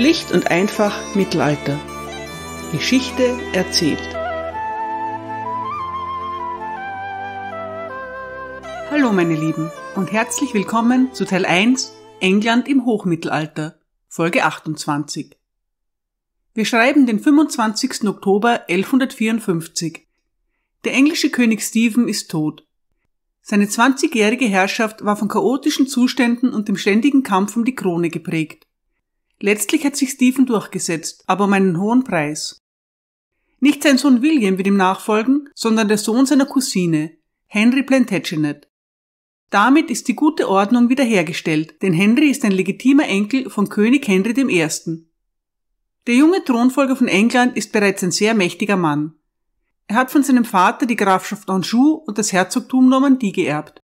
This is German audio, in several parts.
Schlicht und einfach Mittelalter. Geschichte erzählt. Hallo meine Lieben und herzlich willkommen zu Teil 1 England im Hochmittelalter, Folge 28. Wir schreiben den 25. Oktober 1154. Der englische König Stephen ist tot. Seine 20-jährige Herrschaft war von chaotischen Zuständen und dem ständigen Kampf um die Krone geprägt. Letztlich hat sich Stephen durchgesetzt, aber um einen hohen Preis. Nicht sein Sohn William wird ihm nachfolgen, sondern der Sohn seiner Cousine, Henry Plantagenet. Damit ist die gute Ordnung wiederhergestellt, denn Henry ist ein legitimer Enkel von König Henry I. Der junge Thronfolger von England ist bereits ein sehr mächtiger Mann. Er hat von seinem Vater die Grafschaft Anjou und das Herzogtum Normandie geerbt.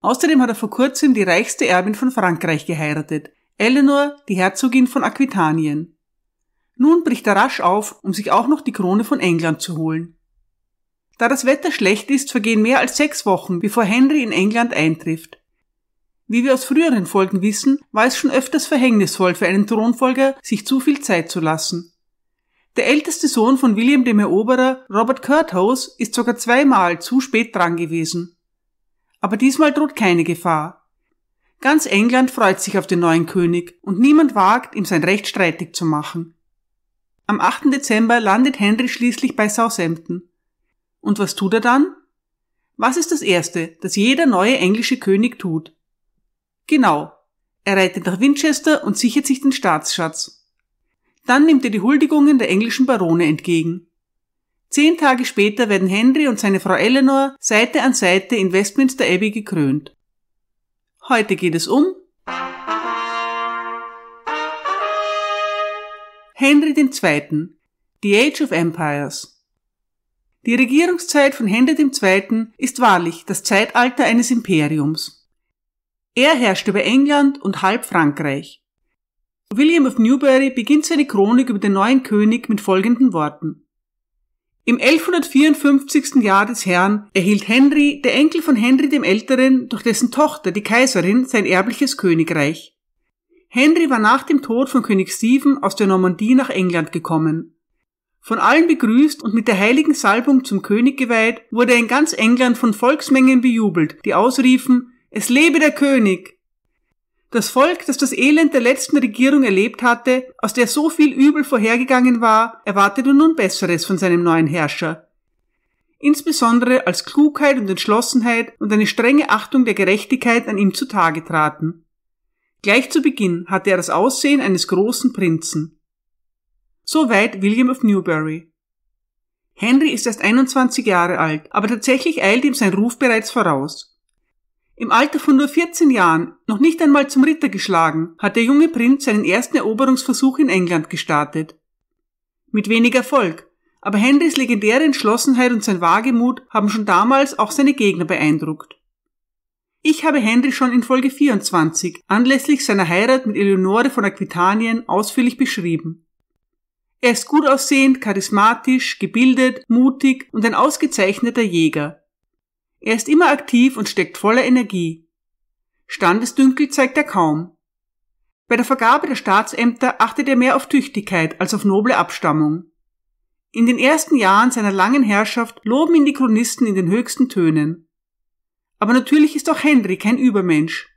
Außerdem hat er vor kurzem die reichste Erbin von Frankreich geheiratet, Eleanor, die Herzogin von Aquitanien. Nun bricht er rasch auf, um sich auch noch die Krone von England zu holen. Da das Wetter schlecht ist, vergehen mehr als sechs Wochen, bevor Henry in England eintrifft. Wie wir aus früheren Folgen wissen, war es schon öfters verhängnisvoll für einen Thronfolger, sich zu viel Zeit zu lassen. Der älteste Sohn von William dem Eroberer, Robert Curthose, ist sogar zweimal zu spät dran gewesen. Aber diesmal droht keine Gefahr. Ganz England freut sich auf den neuen König und niemand wagt, ihm sein Recht streitig zu machen. Am 8. Dezember landet Henry schließlich bei Southampton. Und was tut er dann? Was ist das Erste, das jeder neue englische König tut? Genau, er reitet nach Winchester und sichert sich den Staatsschatz. Dann nimmt er die Huldigungen der englischen Barone entgegen. Zehn Tage später werden Henry und seine Frau Eleanor Seite an Seite in Westminster Abbey gekrönt. Heute geht es um Henry II. The Age of Empires. Die Regierungszeit von Henry II. ist wahrlich das Zeitalter eines Imperiums. Er herrscht über England und halb Frankreich. William of Newbury beginnt seine Chronik über den neuen König mit folgenden Worten. Im 1154. Jahr des Herrn erhielt Henry, der Enkel von Henry dem Älteren, durch dessen Tochter, die Kaiserin, sein erbliches Königreich. Henry war nach dem Tod von König Stephen aus der Normandie nach England gekommen. Von allen begrüßt und mit der heiligen Salbung zum König geweiht, wurde er in ganz England von Volksmengen bejubelt, die ausriefen, es lebe der König! Das Volk, das das Elend der letzten Regierung erlebt hatte, aus der so viel Übel vorhergegangen war, erwartete nun Besseres von seinem neuen Herrscher. Insbesondere als Klugheit und Entschlossenheit und eine strenge Achtung der Gerechtigkeit an ihm zutage traten. Gleich zu Beginn hatte er das Aussehen eines großen Prinzen. Soweit William of Newbury. Henry ist erst 21 Jahre alt, aber tatsächlich eilt ihm sein Ruf bereits voraus. Im Alter von nur 14 Jahren, noch nicht einmal zum Ritter geschlagen, hat der junge Prinz seinen ersten Eroberungsversuch in England gestartet. Mit wenig Erfolg, aber Henrys legendäre Entschlossenheit und sein Wagemut haben schon damals auch seine Gegner beeindruckt. Ich habe Henry schon in Folge 24 anlässlich seiner Heirat mit Eleonore von Aquitanien ausführlich beschrieben. Er ist gut aussehend, charismatisch, gebildet, mutig und ein ausgezeichneter Jäger. Er ist immer aktiv und steckt voller Energie. Standesdünkel zeigt er kaum. Bei der Vergabe der Staatsämter achtet er mehr auf Tüchtigkeit als auf noble Abstammung. In den ersten Jahren seiner langen Herrschaft loben ihn die Chronisten in den höchsten Tönen. Aber natürlich ist auch Henry kein Übermensch.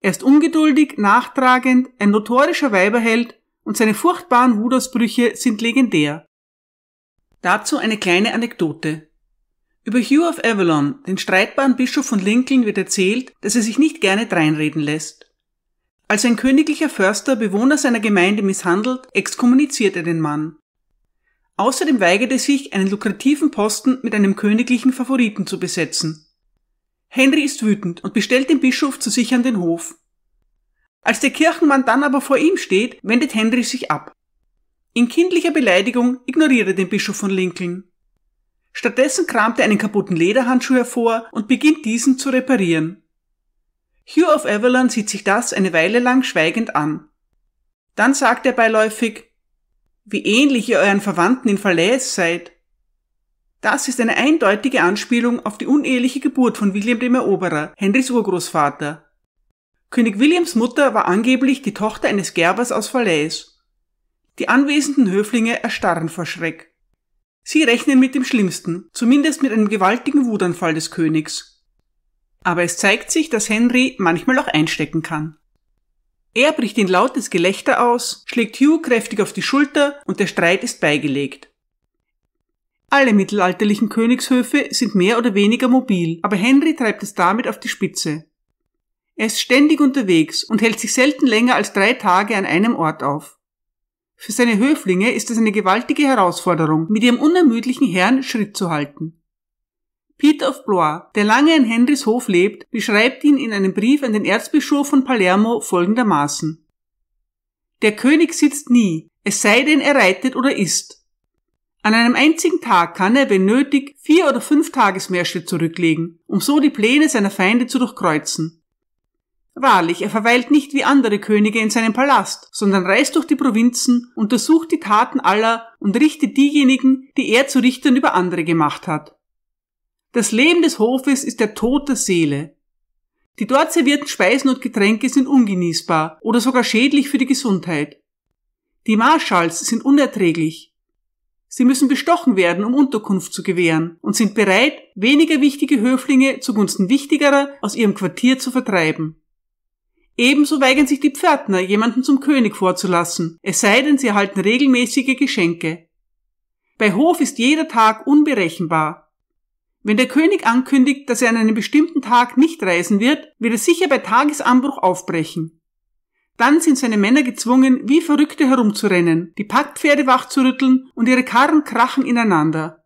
Er ist ungeduldig, nachtragend, ein notorischer Weiberheld und seine furchtbaren Wutausbrüche sind legendär. Dazu eine kleine Anekdote. Über Hugh of Avalon, den streitbaren Bischof von Lincoln, wird erzählt, dass er sich nicht gerne dreinreden lässt. Als ein königlicher Förster Bewohner seiner Gemeinde misshandelt, exkommuniziert er den Mann. Außerdem weigert er sich, einen lukrativen Posten mit einem königlichen Favoriten zu besetzen. Henry ist wütend und bestellt den Bischof zu sich an den Hof. Als der Kirchenmann dann aber vor ihm steht, wendet Henry sich ab. In kindlicher Beleidigung ignoriert er den Bischof von Lincoln. Stattdessen kramt er einen kaputten Lederhandschuh hervor und beginnt diesen zu reparieren. Hugh of Avalon sieht sich das eine Weile lang schweigend an. Dann sagt er beiläufig, wie ähnlich ihr euren Verwandten in Falaise seid. Das ist eine eindeutige Anspielung auf die uneheliche Geburt von William dem Eroberer, Henrys Urgroßvater. König Williams Mutter war angeblich die Tochter eines Gerbers aus Falaise. Die anwesenden Höflinge erstarren vor Schreck. Sie rechnen mit dem Schlimmsten, zumindest mit einem gewaltigen Wutanfall des Königs. Aber es zeigt sich, dass Henry manchmal auch einstecken kann. Er bricht in lautes Gelächter aus, schlägt Hugh kräftig auf die Schulter und der Streit ist beigelegt. Alle mittelalterlichen Königshöfe sind mehr oder weniger mobil, aber Henry treibt es damit auf die Spitze. Er ist ständig unterwegs und hält sich selten länger als drei Tage an einem Ort auf. Für seine Höflinge ist es eine gewaltige Herausforderung, mit ihrem unermüdlichen Herrn Schritt zu halten. Peter of Blois, der lange in Henrys Hof lebt, beschreibt ihn in einem Brief an den Erzbischof von Palermo folgendermaßen. Der König sitzt nie, es sei denn er reitet oder isst. An einem einzigen Tag kann er, wenn nötig, vier oder fünf Tagesmärsche zurücklegen, um so die Pläne seiner Feinde zu durchkreuzen. Wahrlich, er verweilt nicht wie andere Könige in seinem Palast, sondern reist durch die Provinzen, untersucht die Taten aller und richtet diejenigen, die er zu Richtern über andere gemacht hat. Das Leben des Hofes ist der Tod der Seele. Die dort servierten Speisen und Getränke sind ungenießbar oder sogar schädlich für die Gesundheit. Die Marschalls sind unerträglich. Sie müssen bestochen werden, um Unterkunft zu gewähren und sind bereit, weniger wichtige Höflinge zugunsten wichtigerer aus ihrem Quartier zu vertreiben. Ebenso weigern sich die Pförtner, jemanden zum König vorzulassen, es sei denn, sie erhalten regelmäßige Geschenke. Bei Hof ist jeder Tag unberechenbar. Wenn der König ankündigt, dass er an einem bestimmten Tag nicht reisen wird, wird er sicher bei Tagesanbruch aufbrechen. Dann sind seine Männer gezwungen, wie Verrückte herumzurennen, die Packpferde wachzurütteln und ihre Karren krachen ineinander.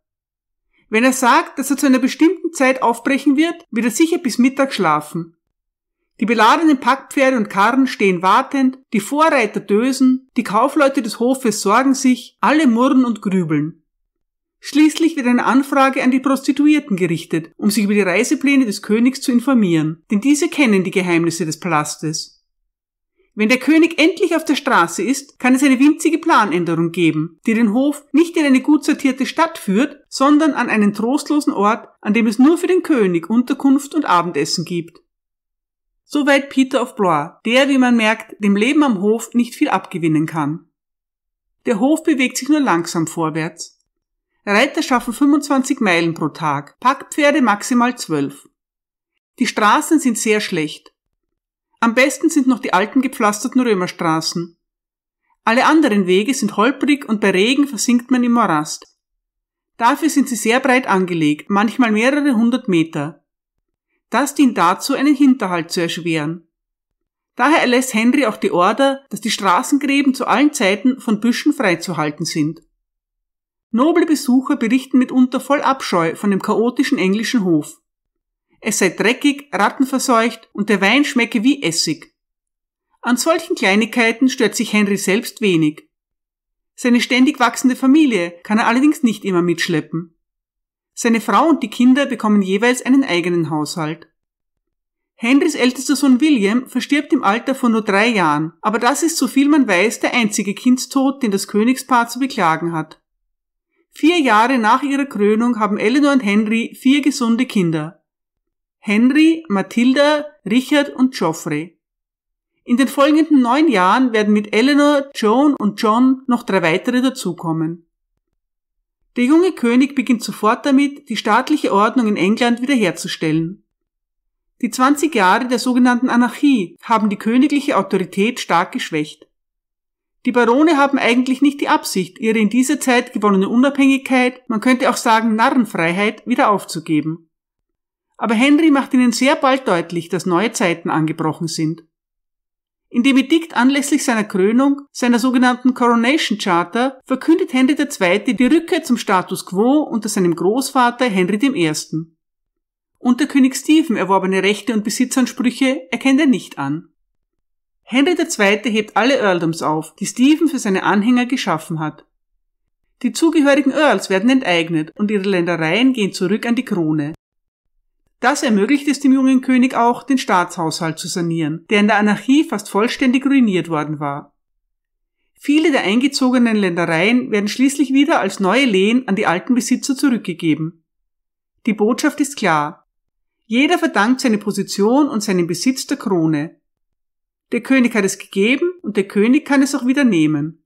Wenn er sagt, dass er zu einer bestimmten Zeit aufbrechen wird, wird er sicher bis Mittag schlafen. Die beladenen Packpferde und Karren stehen wartend, die Vorreiter dösen, die Kaufleute des Hofes sorgen sich, alle murren und grübeln. Schließlich wird eine Anfrage an die Prostituierten gerichtet, um sich über die Reisepläne des Königs zu informieren, denn diese kennen die Geheimnisse des Palastes. Wenn der König endlich auf der Straße ist, kann es eine winzige Planänderung geben, die den Hof nicht in eine gut sortierte Stadt führt, sondern an einen trostlosen Ort, an dem es nur für den König Unterkunft und Abendessen gibt. Soweit Peter of Blois, der, wie man merkt, dem Leben am Hof nicht viel abgewinnen kann. Der Hof bewegt sich nur langsam vorwärts. Reiter schaffen 25 Meilen pro Tag, Packpferde maximal 12. Die Straßen sind sehr schlecht. Am besten sind noch die alten gepflasterten Römerstraßen. Alle anderen Wege sind holprig und bei Regen versinkt man im Morast. Dafür sind sie sehr breit angelegt, manchmal mehrere hundert Meter. Das dient dazu, einen Hinterhalt zu erschweren. Daher erlässt Henry auch die Order, dass die Straßengräben zu allen Zeiten von Büschen freizuhalten sind. Noble Besucher berichten mitunter voll Abscheu von dem chaotischen englischen Hof. Es sei dreckig, rattenverseucht und der Wein schmecke wie Essig. An solchen Kleinigkeiten stört sich Henry selbst wenig. Seine ständig wachsende Familie kann er allerdings nicht immer mitschleppen. Seine Frau und die Kinder bekommen jeweils einen eigenen Haushalt. Henrys ältester Sohn William verstirbt im Alter von nur drei Jahren, aber das ist, so viel man weiß, der einzige Kindstod, den das Königspaar zu beklagen hat. Vier Jahre nach ihrer Krönung haben Eleanor und Henry vier gesunde Kinder. Henry, Matilda, Richard und Geoffrey. In den folgenden neun Jahren werden mit Eleanor, Joan und John noch drei weitere dazukommen. Der junge König beginnt sofort damit, die staatliche Ordnung in England wiederherzustellen. Die 20 Jahre der sogenannten Anarchie haben die königliche Autorität stark geschwächt. Die Barone haben eigentlich nicht die Absicht, ihre in dieser Zeit gewonnene Unabhängigkeit, man könnte auch sagen Narrenfreiheit, wieder aufzugeben. Aber Henry macht ihnen sehr bald deutlich, dass neue Zeiten angebrochen sind. In dem Edikt anlässlich seiner Krönung, seiner sogenannten Coronation Charter, verkündet Henry II. die Rückkehr zum Status quo unter seinem Großvater Henry I. Unter König Stephen erworbene Rechte und Besitzansprüche erkennt er nicht an. Henry II. hebt alle Earldoms auf, die Stephen für seine Anhänger geschaffen hat. Die zugehörigen Earls werden enteignet und ihre Ländereien gehen zurück an die Krone. Das ermöglicht es dem jungen König auch, den Staatshaushalt zu sanieren, der in der Anarchie fast vollständig ruiniert worden war. Viele der eingezogenen Ländereien werden schließlich wieder als neue Lehen an die alten Besitzer zurückgegeben. Die Botschaft ist klar. Jeder verdankt seine Position und seinen Besitz der Krone. der König hat es gegeben und der König kann es auch wieder nehmen.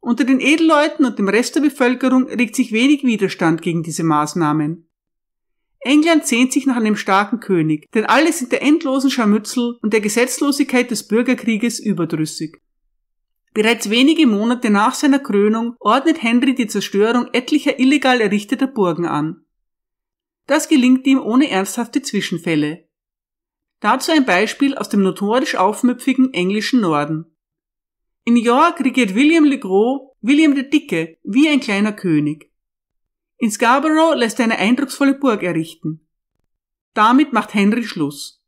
Unter den Edelleuten und dem Rest der Bevölkerung regt sich wenig Widerstand gegen diese Maßnahmen. England sehnt sich nach einem starken König, denn alle sind der endlosen Scharmützel und der Gesetzlosigkeit des Bürgerkrieges überdrüssig. Bereits wenige Monate nach seiner Krönung ordnet Henry die Zerstörung etlicher illegal errichteter Burgen an. Das gelingt ihm ohne ernsthafte Zwischenfälle. Dazu ein Beispiel aus dem notorisch aufmüpfigen englischen Norden. In York regiert William le Gros, William der Dicke, wie ein kleiner König. In Scarborough lässt er eine eindrucksvolle Burg errichten. Damit macht Henry Schluss.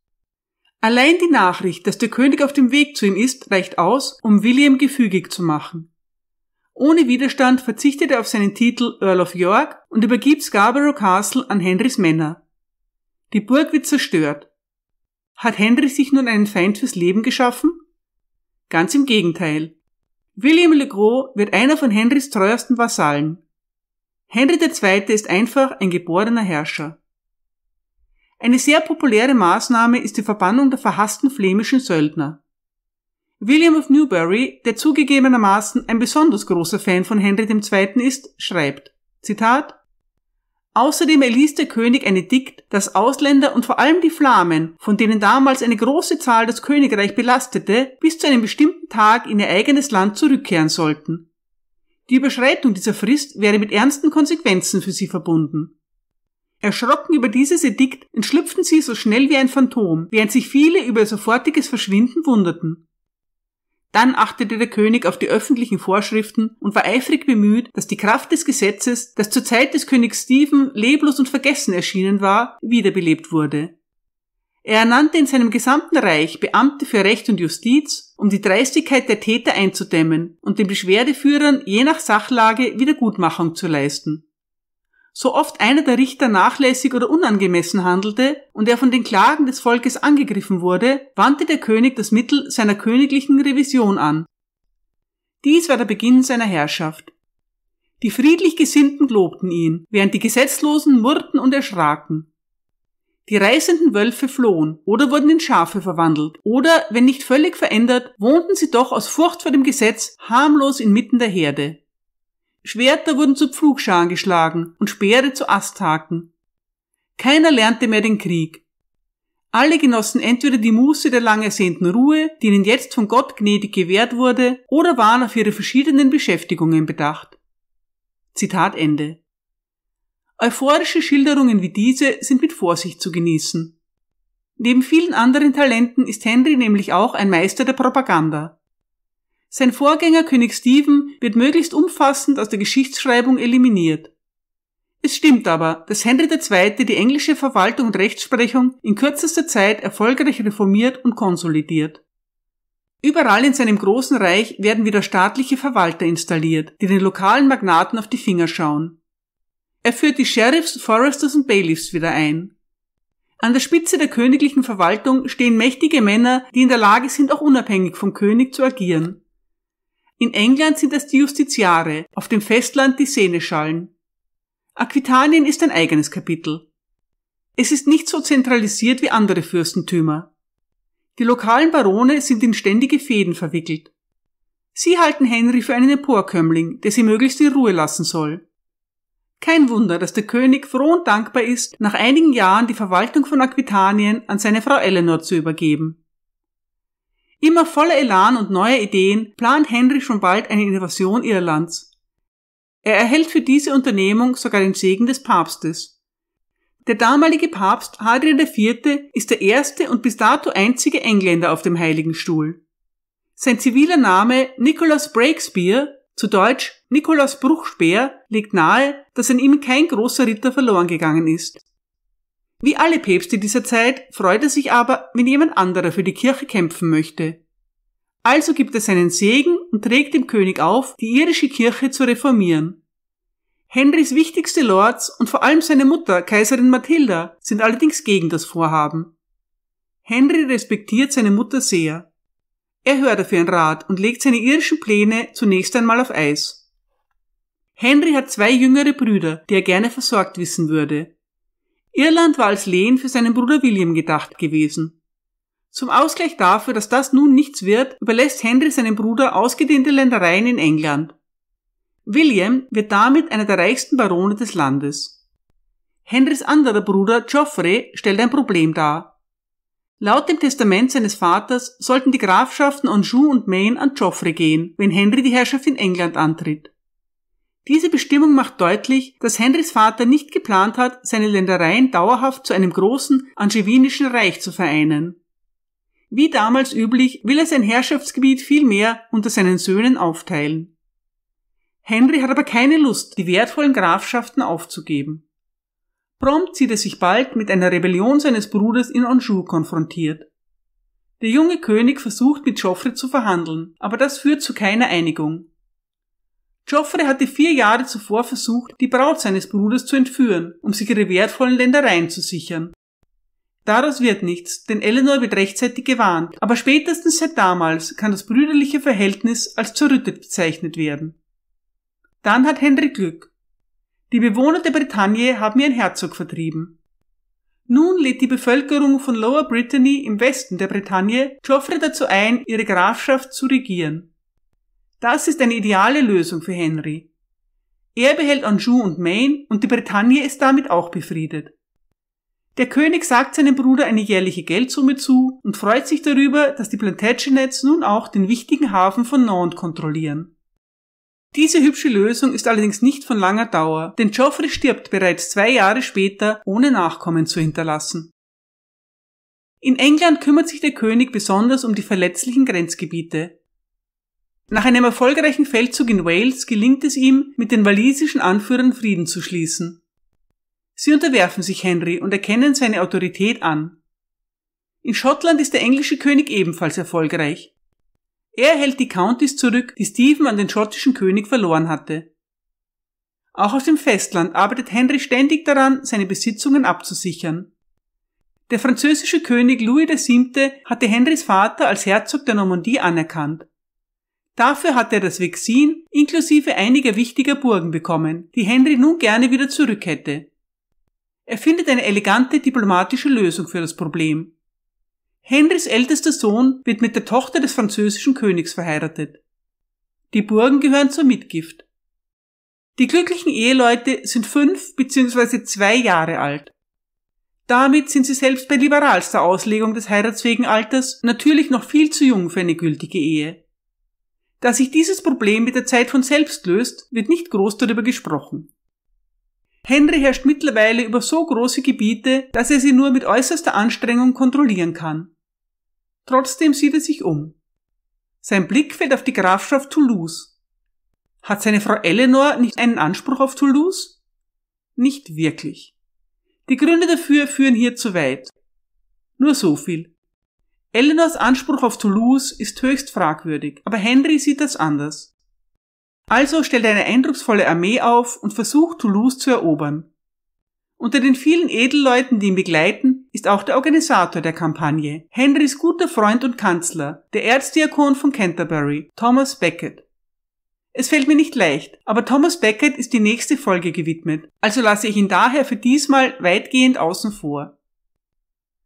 Allein die Nachricht, dass der König auf dem Weg zu ihm ist, reicht aus, um William gefügig zu machen. Ohne Widerstand verzichtet er auf seinen Titel Earl of York und übergibt Scarborough Castle an Henrys Männer. Die Burg wird zerstört. Hat Henry sich nun einen Feind fürs Leben geschaffen? Ganz im Gegenteil. William le Gros wird einer von Henrys treuesten Vasallen. Henry II. ist einfach ein geborener Herrscher. Eine sehr populäre Maßnahme ist die Verbannung der verhassten flämischen Söldner. William of Newbury, der zugegebenermaßen ein besonders großer Fan von Henry II. ist, schreibt, Zitat, Außerdem erließ der König ein Edikt, dass Ausländer und vor allem die Flamen, von denen damals eine große Zahl das Königreich belastete, bis zu einem bestimmten Tag in ihr eigenes Land zurückkehren sollten. Die Überschreitung dieser Frist wäre mit ernsten Konsequenzen für sie verbunden. Erschrocken über dieses Edikt entschlüpften sie so schnell wie ein Phantom, während sich viele über ihr sofortiges Verschwinden wunderten. Dann achtete der König auf die öffentlichen Vorschriften und war eifrig bemüht, dass die Kraft des Gesetzes, das zur Zeit des Königs Stephen leblos und vergessen erschienen war, wiederbelebt wurde. Er ernannte in seinem gesamten Reich Beamte für Recht und Justiz, um die Dreistigkeit der Täter einzudämmen und den Beschwerdeführern je nach Sachlage Wiedergutmachung zu leisten. So oft einer der Richter nachlässig oder unangemessen handelte und er von den Klagen des Volkes angegriffen wurde, wandte der König das Mittel seiner königlichen Revision an. Dies war der Beginn seiner Herrschaft. Die friedlich Gesinnten lobten ihn, während die Gesetzlosen murrten und erschraken. Die reißenden Wölfe flohen oder wurden in Schafe verwandelt oder, wenn nicht völlig verändert, wohnten sie doch aus Furcht vor dem Gesetz harmlos inmitten der Herde. Schwerter wurden zu Pflugscharen geschlagen und Speere zu Asthaken. Keiner lernte mehr den Krieg. Alle genossen entweder die Muße der lang ersehnten Ruhe, die ihnen jetzt von Gott gnädig gewährt wurde, oder waren auf ihre verschiedenen Beschäftigungen bedacht. Zitat Ende. Euphorische Schilderungen wie diese sind mit Vorsicht zu genießen. Neben vielen anderen Talenten ist Henry nämlich auch ein Meister der Propaganda. Sein Vorgänger König Stephen wird möglichst umfassend aus der Geschichtsschreibung eliminiert. Es stimmt aber, dass Henry II. die englische Verwaltung und Rechtsprechung in kürzester Zeit erfolgreich reformiert und konsolidiert. Überall in seinem großen Reich werden wieder staatliche Verwalter installiert, die den lokalen Magnaten auf die Finger schauen. Er führt die Sheriffs, Foresters und Bailiffs wieder ein. An der Spitze der königlichen Verwaltung stehen mächtige Männer, die in der Lage sind, auch unabhängig vom König zu agieren. In England sind es die Justiziare, auf dem Festland die Seneschallen. Aquitanien ist ein eigenes Kapitel. Es ist nicht so zentralisiert wie andere Fürstentümer. Die lokalen Barone sind in ständige Fäden verwickelt. Sie halten Henry für einen Emporkömmling, der sie möglichst in Ruhe lassen soll. Kein Wunder, dass der König froh und dankbar ist, nach einigen Jahren die Verwaltung von Aquitanien an seine Frau Eleanor zu übergeben. Immer voller Elan und neuer Ideen plant Henry schon bald eine Invasion Irlands. Er erhält für diese Unternehmung sogar den Segen des Papstes. Der damalige Papst Hadrian IV. ist der erste und bis dato einzige Engländer auf dem Heiligen Stuhl. Sein ziviler Name Nicholas Breakspear zu Deutsch Nikolaus Bruchspeer legt nahe, dass an ihm kein großer Ritter verloren gegangen ist. Wie alle Päpste dieser Zeit freut er sich aber, wenn jemand anderer für die Kirche kämpfen möchte. Also gibt er seinen Segen und trägt dem König auf, die irische Kirche zu reformieren. Henrys wichtigste Lords und vor allem seine Mutter, Kaiserin Mathilda, sind allerdings gegen das Vorhaben. Henry respektiert seine Mutter sehr. Er hört auf ihren Rat und legt seine irischen Pläne zunächst einmal auf Eis. Henry hat zwei jüngere Brüder, die er gerne versorgt wissen würde. Irland war als Lehen für seinen Bruder William gedacht gewesen. Zum Ausgleich dafür, dass das nun nichts wird, überlässt Henry seinem Bruder ausgedehnte Ländereien in England. William wird damit einer der reichsten Barone des Landes. Henrys anderer Bruder Geoffrey stellt ein Problem dar. Laut dem Testament seines Vaters sollten die Grafschaften Anjou und Maine an Geoffrey gehen, wenn Henry die Herrschaft in England antritt. Diese Bestimmung macht deutlich, dass Henrys Vater nicht geplant hat, seine Ländereien dauerhaft zu einem großen angevinischen Reich zu vereinen. Wie damals üblich will er sein Herrschaftsgebiet vielmehr unter seinen Söhnen aufteilen. Henry hat aber keine Lust, die wertvollen Grafschaften aufzugeben. Prompt sieht er sich bald mit einer Rebellion seines Bruders in Anjou konfrontiert. Der junge König versucht mit Geoffrey zu verhandeln, aber das führt zu keiner Einigung. Geoffrey hatte vier Jahre zuvor versucht, die Braut seines Bruders zu entführen, um sich ihre wertvollen Ländereien zu sichern. Daraus wird nichts, denn Eleanor wird rechtzeitig gewarnt, aber spätestens seit damals kann das brüderliche Verhältnis als zerrüttet bezeichnet werden. Dann hat Henry Glück. Die Bewohner der Bretagne haben ihren Herzog vertrieben. Nun lädt die Bevölkerung von Lower Brittany im Westen der Bretagne Geoffrey dazu ein, ihre Grafschaft zu regieren. Das ist eine ideale Lösung für Henry. Er behält Anjou und Maine und die Bretagne ist damit auch befriedet. Der König sagt seinem Bruder eine jährliche Geldsumme zu und freut sich darüber, dass die Plantagenets nun auch den wichtigen Hafen von Nantes kontrollieren. Diese hübsche Lösung ist allerdings nicht von langer Dauer, denn Geoffrey stirbt bereits zwei Jahre später, ohne Nachkommen zu hinterlassen. In England kümmert sich der König besonders um die verletzlichen Grenzgebiete. Nach einem erfolgreichen Feldzug in Wales gelingt es ihm, mit den walisischen Anführern Frieden zu schließen. Sie unterwerfen sich Henry und erkennen seine Autorität an. In Schottland ist der englische König ebenfalls erfolgreich. Er hält die Countys zurück, die Stephen an den schottischen König verloren hatte. Auch auf dem Festland arbeitet Henry ständig daran, seine Besitzungen abzusichern. Der französische König Louis VII. hatte Henrys Vater als Herzog der Normandie anerkannt. Dafür hat er das Vexin inklusive einiger wichtiger Burgen bekommen, die Henry nun gerne wieder zurück hätte. Er findet eine elegante diplomatische Lösung für das Problem. Henrys ältester Sohn wird mit der Tochter des französischen Königs verheiratet. Die Burgen gehören zur Mitgift. Die glücklichen Eheleute sind fünf bzw. zwei Jahre alt. Damit sind sie selbst bei liberalster Auslegung des heiratsfähigen Alters natürlich noch viel zu jung für eine gültige Ehe. Da sich dieses Problem mit der Zeit von selbst löst, wird nicht groß darüber gesprochen. Henry herrscht mittlerweile über so große Gebiete, dass er sie nur mit äußerster Anstrengung kontrollieren kann. Trotzdem sieht er sich um. Sein Blick fällt auf die Grafschaft Toulouse. Hat seine Frau Eleanor nicht einen Anspruch auf Toulouse? Nicht wirklich. Die Gründe dafür führen hier zu weit. Nur so viel. Eleanors Anspruch auf Toulouse ist höchst fragwürdig, aber Henry sieht das anders. Also stellt er eine eindrucksvolle Armee auf und versucht Toulouse zu erobern. Unter den vielen Edelleuten, die ihn begleiten, ist auch der Organisator der Kampagne, Henrys guter Freund und Kanzler, der Erzdiakon von Canterbury, Thomas Becket. Es fällt mir nicht leicht, aber Thomas Becket ist die nächste Folge gewidmet, also lasse ich ihn daher für diesmal weitgehend außen vor.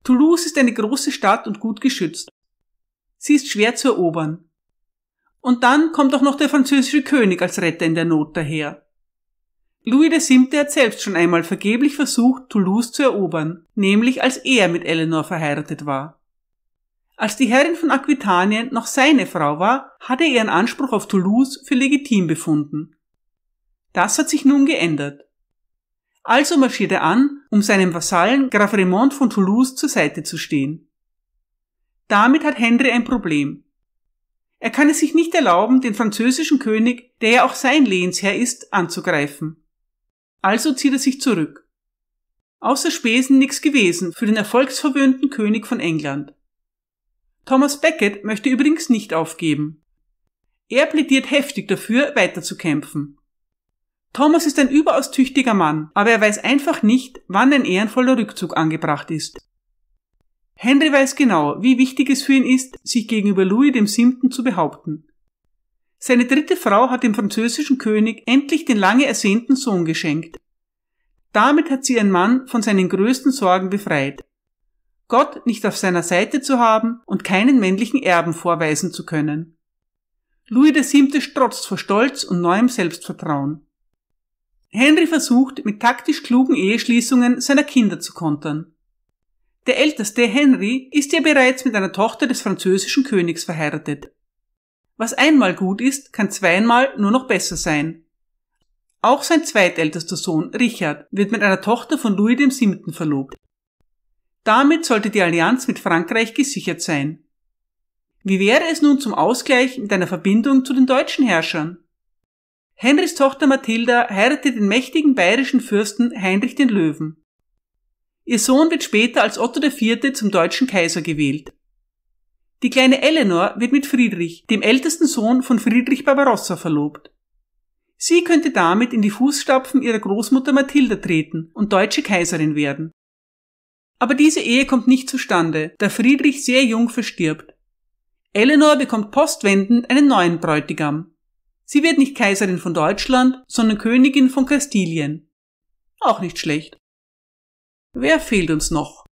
Toulouse ist eine große Stadt und gut geschützt. Sie ist schwer zu erobern. Und dann kommt auch noch der französische König als Retter in der Not daher. Louis VII. hat selbst schon einmal vergeblich versucht, Toulouse zu erobern, nämlich als er mit Eleanor verheiratet war. Als die Herrin von Aquitanien noch seine Frau war, hat er ihren Anspruch auf Toulouse für legitim befunden. Das hat sich nun geändert. Also marschiert er an, um seinem Vasallen Graf Raymond von Toulouse zur Seite zu stehen. Damit hat Henry ein Problem. Er kann es sich nicht erlauben, den französischen König, der ja auch sein Lehensherr ist, anzugreifen. Also zieht er sich zurück. Außer Spesen nichts gewesen für den erfolgsverwöhnten König von England. Thomas Becket möchte übrigens nicht aufgeben. Er plädiert heftig dafür, weiterzukämpfen. Thomas ist ein überaus tüchtiger Mann, aber er weiß einfach nicht, wann ein ehrenvoller Rückzug angebracht ist. Henry weiß genau, wie wichtig es für ihn ist, sich gegenüber Louis VII. zu behaupten. Seine dritte Frau hat dem französischen König endlich den lange ersehnten Sohn geschenkt. Damit hat sie ihren Mann von seinen größten Sorgen befreit. Gott nicht auf seiner Seite zu haben und keinen männlichen Erben vorweisen zu können. Louis VII. strotzt vor Stolz und neuem Selbstvertrauen. Henry versucht, mit taktisch klugen Eheschließungen seiner Kinder zu kontern. Der älteste Henry ist ja bereits mit einer Tochter des französischen Königs verheiratet. Was einmal gut ist, kann zweimal nur noch besser sein. Auch sein zweitältester Sohn, Richard, wird mit einer Tochter von Louis VII. verlobt. Damit sollte die Allianz mit Frankreich gesichert sein. Wie wäre es nun zum Ausgleich mit einer Verbindung zu den deutschen Herrschern? Henrys Tochter Mathilda heiratet den mächtigen bayerischen Fürsten Heinrich den Löwen. Ihr Sohn wird später als Otto IV. zum deutschen Kaiser gewählt. Die kleine Eleanor wird mit Friedrich, dem ältesten Sohn von Friedrich Barbarossa, verlobt. Sie könnte damit in die Fußstapfen ihrer Großmutter Mathilda treten und deutsche Kaiserin werden. Aber diese Ehe kommt nicht zustande, da Friedrich sehr jung verstirbt. Eleanor bekommt postwendend einen neuen Bräutigam. Sie wird nicht Kaiserin von Deutschland, sondern Königin von Kastilien. Auch nicht schlecht. Wer fehlt uns noch?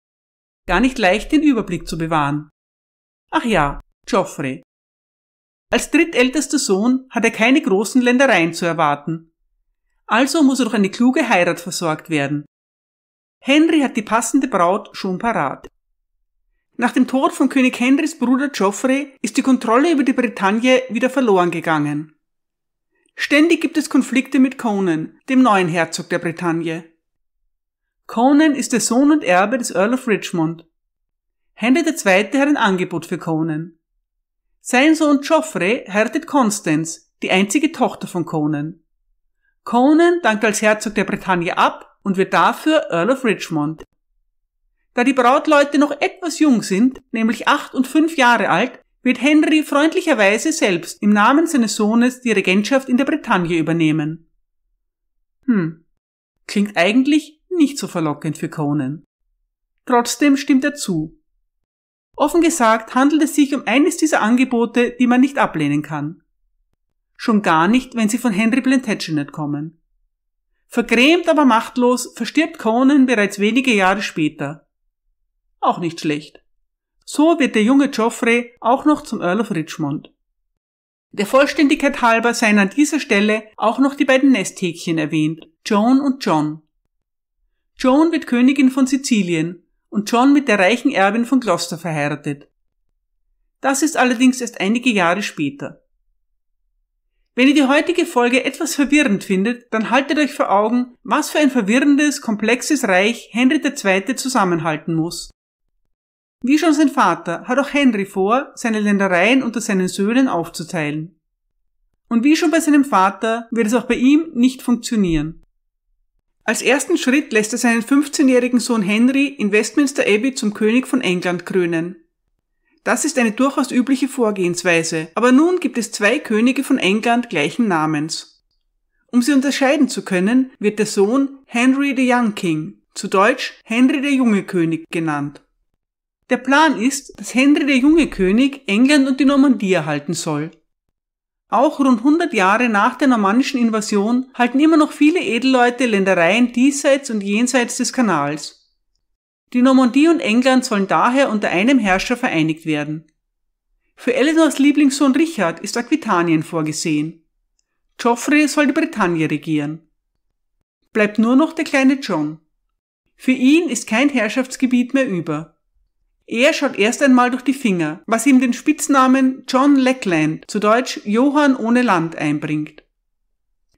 Gar nicht leicht den Überblick zu bewahren. Ach ja, Geoffrey. Als drittältester Sohn hat er keine großen Ländereien zu erwarten. Also muss er durch eine kluge Heirat versorgt werden. Henry hat die passende Braut schon parat. Nach dem Tod von König Henrys Bruder Geoffrey ist die Kontrolle über die Bretagne wieder verloren gegangen. Ständig gibt es Konflikte mit Conan, dem neuen Herzog der Bretagne. Conan ist der Sohn und Erbe des Earl of Richmond. Henry II. hat ein Angebot für Conan. Sein Sohn Geoffrey heiratet Constance, die einzige Tochter von Conan. Conan dankt als Herzog der Bretagne ab und wird dafür Earl of Richmond. Da die Brautleute noch etwas jung sind, nämlich acht und fünf Jahre alt, wird Henry freundlicherweise selbst im Namen seines Sohnes die Regentschaft in der Bretagne übernehmen. Hm, klingt eigentlich nicht so verlockend für Conan. Trotzdem stimmt er zu. Offen gesagt handelt es sich um eines dieser Angebote, die man nicht ablehnen kann. Schon gar nicht, wenn sie von Henry Plantagenet kommen. Vergrämt aber machtlos verstirbt Conan bereits wenige Jahre später. Auch nicht schlecht. So wird der junge Geoffrey auch noch zum Earl of Richmond. Der Vollständigkeit halber seien an dieser Stelle auch noch die beiden Nesthäkchen erwähnt, Joan und John. Joan wird Königin von Sizilien und John mit der reichen Erbin von Gloucester verheiratet. Das ist allerdings erst einige Jahre später. Wenn ihr die heutige Folge etwas verwirrend findet, dann haltet euch vor Augen, was für ein verwirrendes, komplexes Reich Henry II. zusammenhalten muss. Wie schon sein Vater hat auch Henry vor, seine Ländereien unter seinen Söhnen aufzuteilen. Und wie schon bei seinem Vater wird es auch bei ihm nicht funktionieren. Als ersten Schritt lässt er seinen 15-jährigen Sohn Henry in Westminster Abbey zum König von England krönen. Das ist eine durchaus übliche Vorgehensweise, aber nun gibt es zwei Könige von England gleichen Namens. Um sie unterscheiden zu können, wird der Sohn Henry the Young King, zu Deutsch Henry der junge König genannt. Der Plan ist, dass Henry der junge König England und die Normandie erhalten soll. Auch rund 100 Jahre nach der normannischen Invasion halten immer noch viele Edelleute Ländereien diesseits und jenseits des Kanals. Die Normandie und England sollen daher unter einem Herrscher vereinigt werden. Für Eleanors Lieblingssohn Richard ist Aquitanien vorgesehen. Geoffrey soll die Bretagne regieren. Bleibt nur noch der kleine John. Für ihn ist kein Herrschaftsgebiet mehr über. Er schaut erst einmal durch die Finger, was ihm den Spitznamen John Lackland, zu Deutsch Johann ohne Land, einbringt.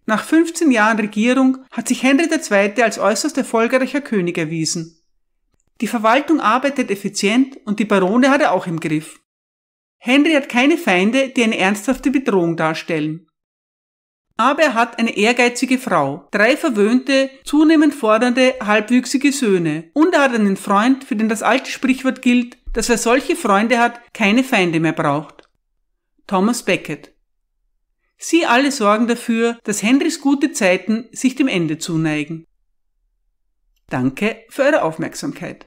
Nach 15 Jahren Regierung hat sich Henry II. als äußerst erfolgreicher König erwiesen. Die Verwaltung arbeitet effizient und die Barone hat er auch im Griff. Henry hat keine Feinde, die eine ernsthafte Bedrohung darstellen. Aber er hat eine ehrgeizige Frau, drei verwöhnte, zunehmend fordernde, halbwüchsige Söhne und er hat einen Freund, für den das alte Sprichwort gilt, dass wer solche Freunde hat, keine Feinde mehr braucht. Thomas Becket. Sie alle sorgen dafür, dass Henrys gute Zeiten sich dem Ende zuneigen. Danke für eure Aufmerksamkeit.